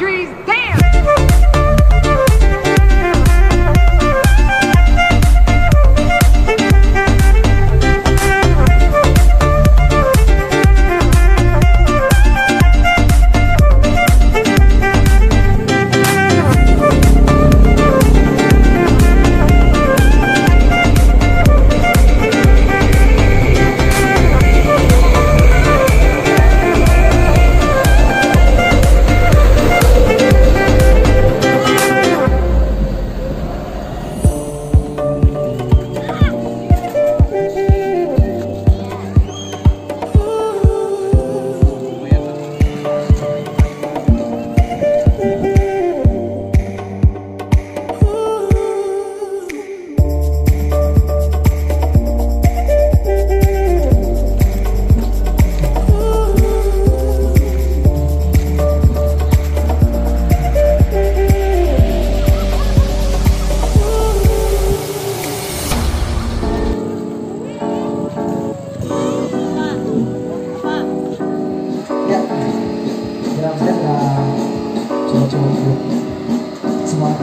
trees Ya, dalam set cowok-cowok dulu. Semua.